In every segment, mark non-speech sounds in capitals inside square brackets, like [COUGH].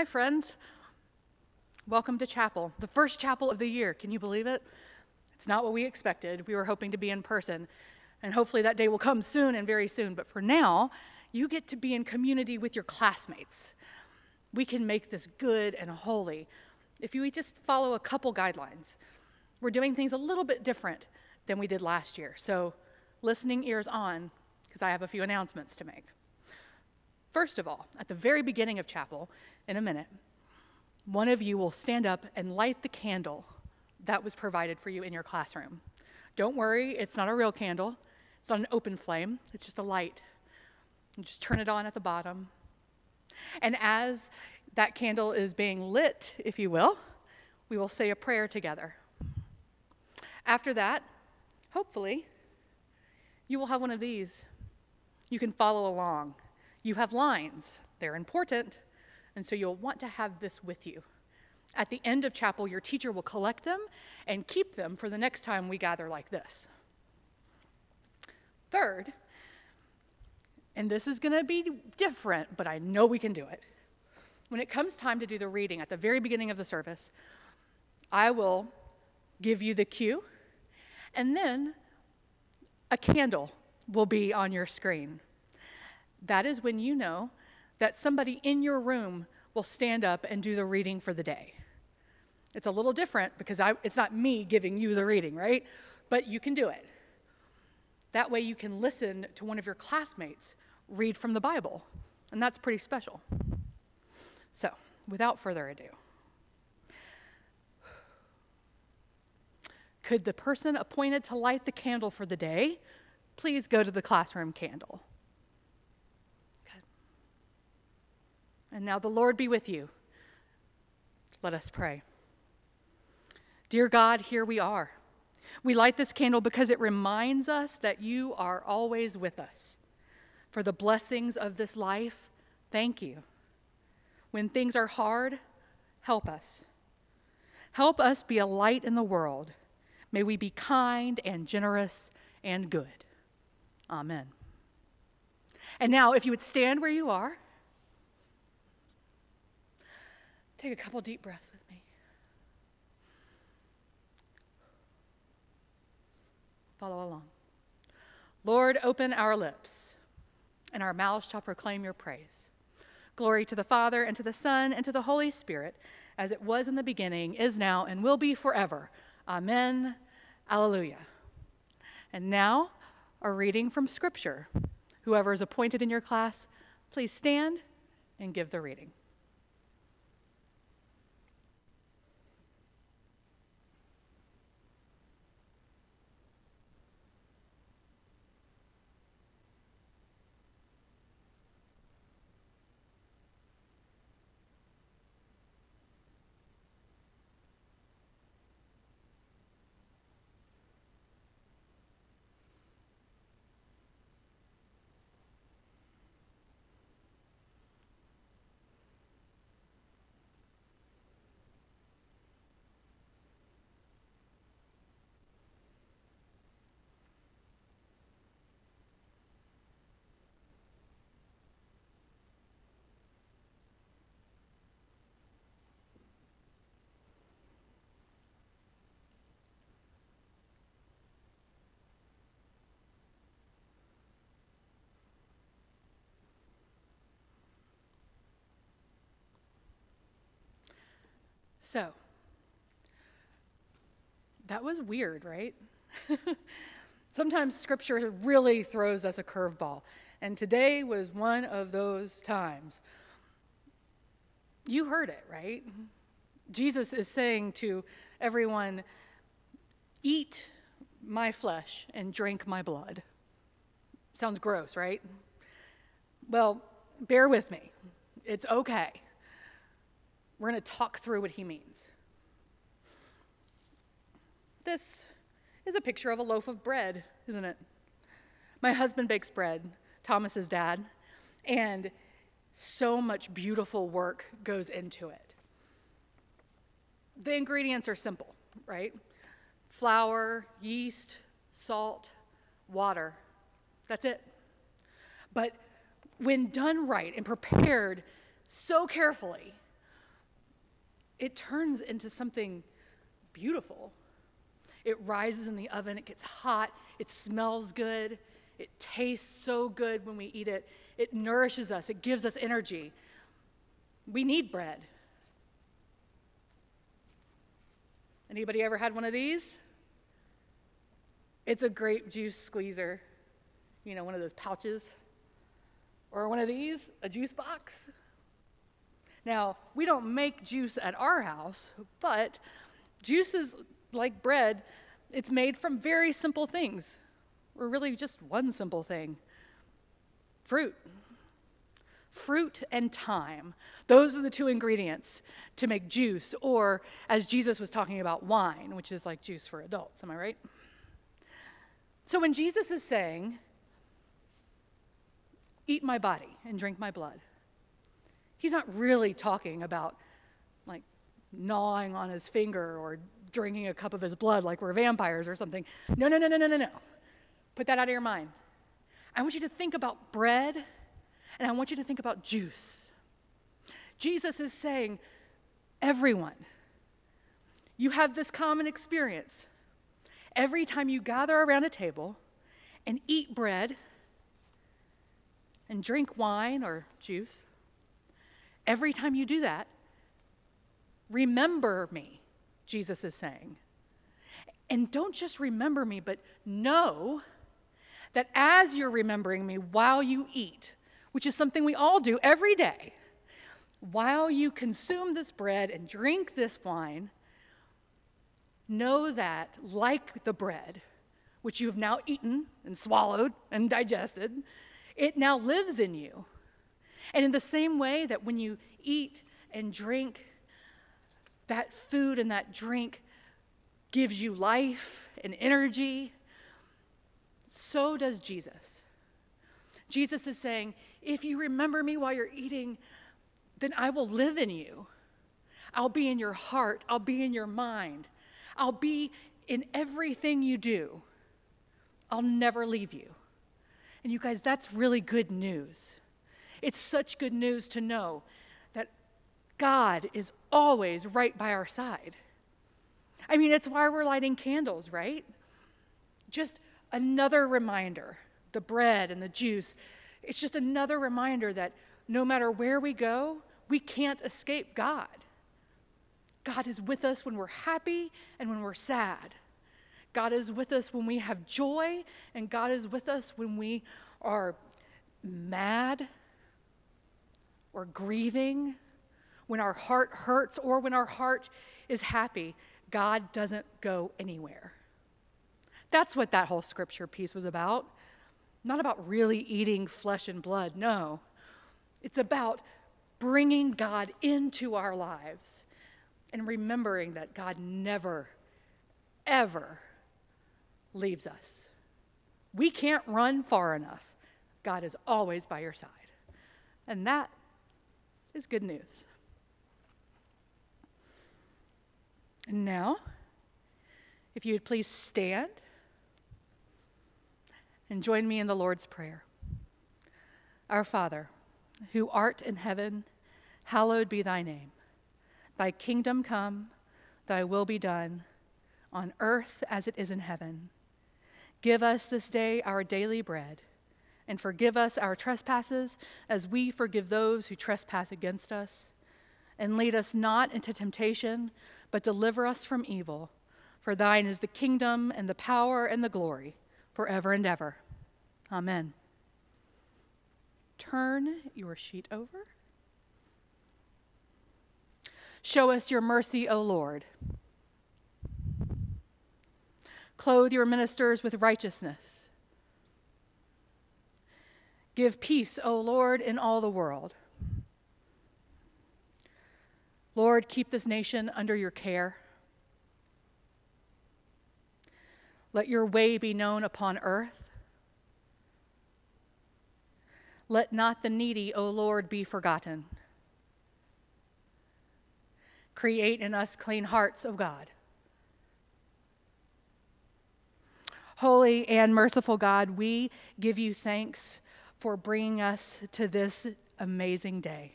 Hi, friends. Welcome to chapel, the first chapel of the year. Can you believe it? It's not what we expected. We were hoping to be in person, and hopefully that day will come soon and very soon. But for now, you get to be in community with your classmates. We can make this good and holy if you just follow a couple guidelines. We're doing things a little bit different than we did last year. So, listening ears on, because I have a few announcements to make. First of all, at the very beginning of chapel, in a minute, one of you will stand up and light the candle that was provided for you in your classroom. Don't worry, it's not a real candle, it's not an open flame, it's just a light. And just turn it on at the bottom. And as that candle is being lit, if you will, we will say a prayer together. After that, hopefully, you will have one of these. You can follow along. You have lines, they're important, and so you'll want to have this with you. At the end of chapel, your teacher will collect them and keep them for the next time we gather like this. Third, and this is going to be different, but I know we can do it. When it comes time to do the reading at the very beginning of the service, I will give you the cue, and then a candle will be on your screen. That is when you know that somebody in your room will stand up and do the reading for the day. It's a little different because I, it's not me giving you the reading, right? But you can do it. That way you can listen to one of your classmates read from the Bible, and that's pretty special. So, without further ado, could the person appointed to light the candle for the day please go to the classroom candle? And now the Lord be with you. Let us pray. Dear God, here we are. We light this candle because it reminds us that you are always with us. For the blessings of this life, thank you. When things are hard, help us. Help us be a light in the world. May we be kind and generous and good. Amen. And now, if you would stand where you are, take a couple deep breaths with me. Follow along. Lord, open our lips, and our mouths shall proclaim your praise. Glory to the Father, and to the Son, and to the Holy Spirit, as it was in the beginning, is now, and will be forever. Amen. Alleluia. And now, a reading from Scripture. Whoever is appointed in your class, please stand and give the reading. So, that was weird, right? [LAUGHS] Sometimes scripture really throws us a curveball, and today was one of those times. You heard it, right? Jesus is saying to everyone, Eat my flesh and drink my blood. Sounds gross, right? Well, bear with me. It's okay. We're going to talk through what he means. This is a picture of a loaf of bread, isn't it? My husband bakes bread, Thomas's dad, and so much beautiful work goes into it. The ingredients are simple, right? Flour, yeast, salt, water. That's it. But when done right and prepared so carefully, it turns into something beautiful. It rises in the oven, it gets hot, it smells good, it tastes so good when we eat it. It nourishes us, it gives us energy. We need bread. Anybody ever had one of these? It's a grape juice squeezer, you know, one of those pouches. Or one of these, a juice box. Now, we don't make juice at our house, but juice is like bread, it's made from very simple things, or really just one simple thing fruit. Fruit and time. Those are the two ingredients to make juice, or as Jesus was talking about, wine, which is like juice for adults. Am I right? So when Jesus is saying, Eat my body and drink my blood, he's not really talking about like gnawing on his finger or drinking a cup of his blood like we're vampires or something. No, no, no, no, no, no, no. Put that out of your mind. I want you to think about bread and I want you to think about juice. Jesus is saying, everyone, you have this common experience. Every time you gather around a table and eat bread and drink wine or juice, every time you do that, remember me, Jesus is saying. And don't just remember me, but know that as you're remembering me while you eat, which is something we all do every day, while you consume this bread and drink this wine, know that, like the bread, which you have now eaten and swallowed and digested, it now lives in you. And in the same way that when you eat and drink, that food and that drink gives you life and energy, so does Jesus. Jesus is saying, if you remember me while you're eating, then I will live in you. I'll be in your heart, I'll be in your mind, I'll be in everything you do. I'll never leave you. And you guys, that's really good news. It's such good news to know that God is always right by our side. I mean, it's why we're lighting candles, right? Just another reminder the bread and the juice. It's just another reminder that no matter where we go, we can't escape God. God is with us when we're happy and when we're sad. God is with us when we have joy, and God is with us when we are mad or grieving, when our heart hurts or when our heart is happy. God doesn't go anywhere. That's what that whole scripture piece was about. Not about really eating flesh and blood, no. It's about bringing God into our lives and remembering that God never, ever leaves us. We can't run far enough. God is always by your side. And that is good news. And now, if you would please stand and join me in the Lord's Prayer. Our Father, who art in heaven, hallowed be thy name. Thy kingdom come, thy will be done, on earth as it is in heaven. Give us this day our daily bread, and forgive us our trespasses as we forgive those who trespass against us. And lead us not into temptation, but deliver us from evil. For thine is the kingdom, and the power, and the glory, forever and ever. Amen. Turn your sheet over. Show us your mercy, O Lord. Clothe your ministers with righteousness. Give peace, O Lord, in all the world. Lord, keep this nation under your care. Let your way be known upon earth. Let not the needy, O Lord, be forgotten. Create in us clean hearts, O God Holy and merciful God, we give you thanks for bringing us to this amazing day.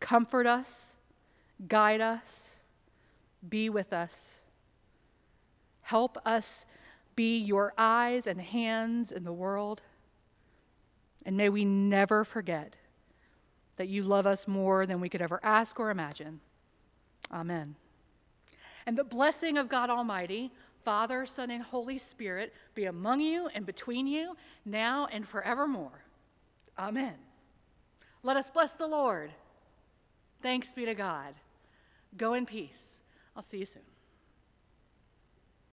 Comfort us, guide us, be with us. Help us be your eyes and hands in the world. And may we never forget that you love us more than we could ever ask or imagine. Amen. And the blessing of God Almighty, Father, Son, and Holy Spirit be among you and between you now and forevermore. Amen. Let us bless the Lord. Thanks be to God. Go in peace. I'll see you soon.